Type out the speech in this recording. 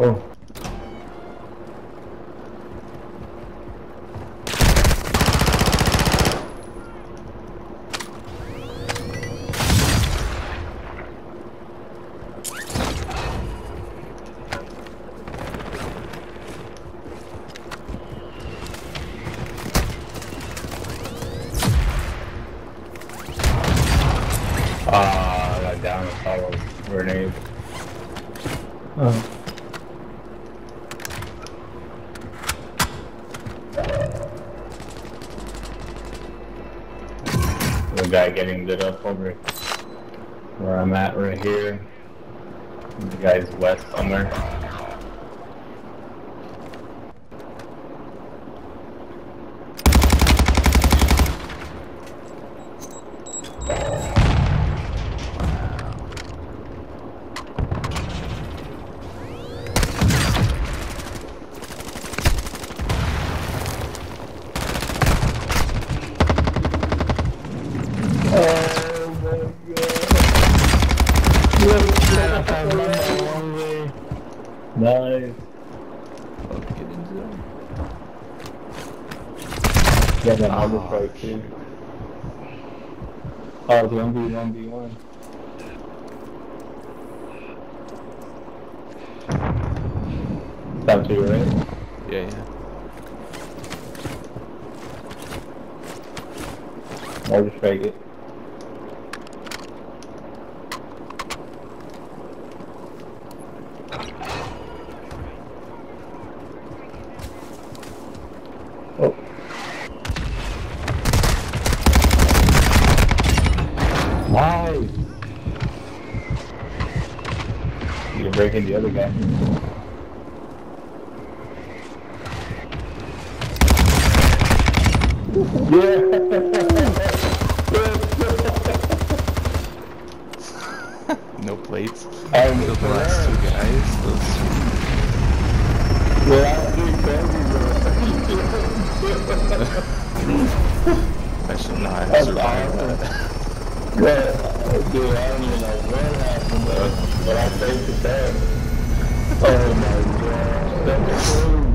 Oh. Ah, got down a follow grenade. Oh. The guy getting lit up over where I'm at right here. The guy's west somewhere. Oh my god. Nice. About to get into them. Yeah, that other fight too. Oh, it's 1v1v1. Down to your right. Yeah, yeah. I'll just Nice! You're breaking the other guy. No plates. Um, the last two guys. Those Yeah, I think I should not have That's survived awesome. that. Yeah, dude, I don't even know what happened, but, but I faked it back. Oh my god.